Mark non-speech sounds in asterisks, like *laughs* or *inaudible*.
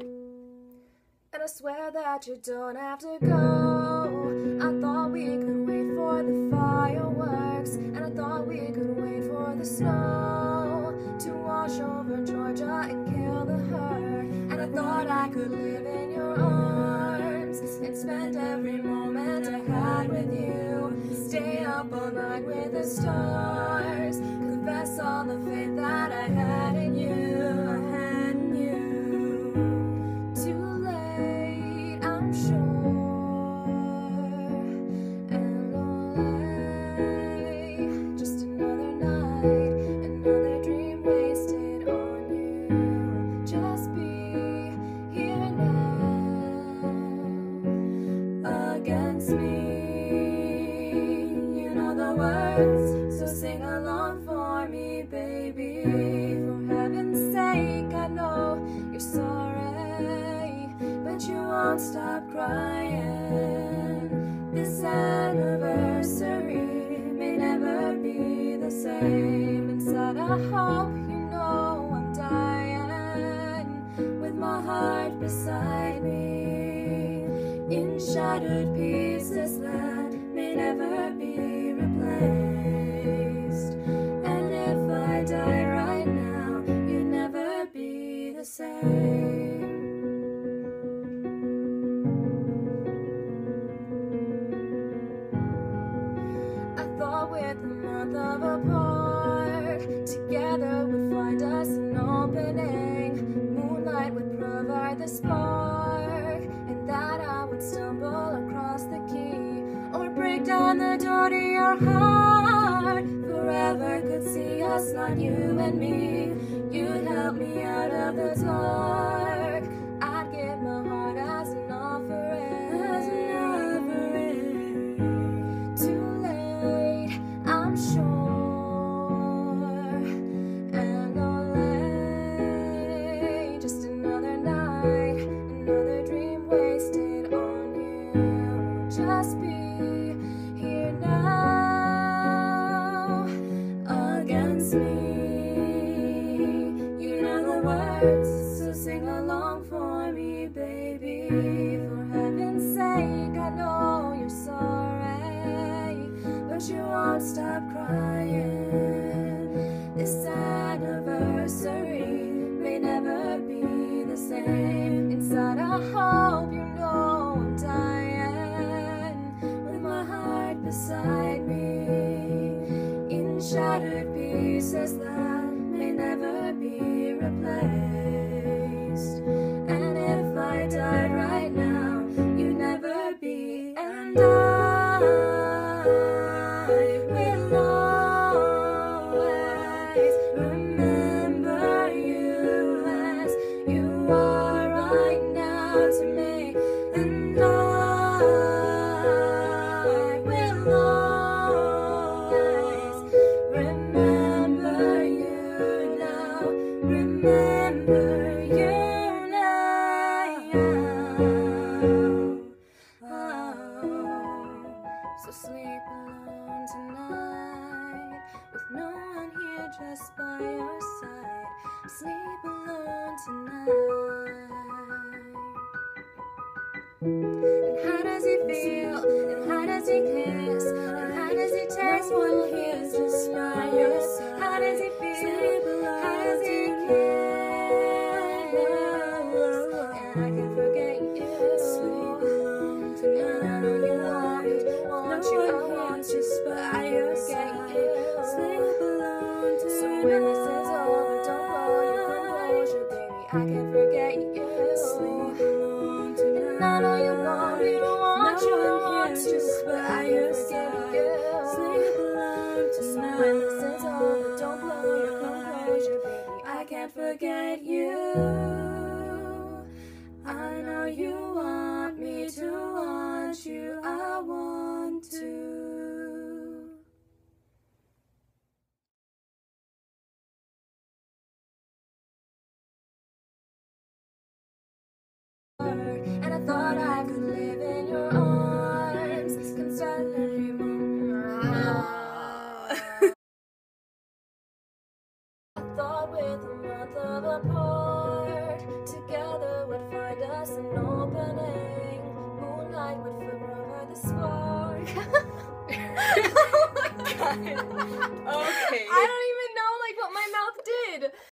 And I swear that you don't have to go. I thought we could wait for the fireworks, and I thought we could wait for the snow to wash over Georgia and kill the hurt. And I thought I could live in your arms and spend every moment I had with you. Stay up all night with the stars, confess all the faith that I had in you. Words, so sing along for me, baby. For heaven's sake, I know you're sorry, but you won't stop crying. This anniversary may never be the same. Inside, I hope you know I'm dying with my heart beside me in shattered pieces that Moonlight would provide the spark, and that I would stumble across the key or break down the door to your heart. Forever could see us, not you and me. You'd help me out of the dark. Me. You know the words, so sing along for me, baby. For heaven's sake, I know you're sorry, but you won't stop crying. This anniversary shattered pieces that when this is over, don't blow your composure, baby. I can forget you. Sleep alone tonight. And I know you want me to want you, I want you, but I can forget you. Sleep alone tonight. When this is over, don't blow your composure, baby. I can't forget you. I know you thought I could live in your arms, concerned every moment. *laughs* I thought with a month of apart, together would find us an opening. Moonlight would provide the spark. *laughs* oh my god. Okay. I don't even know like what my mouth did.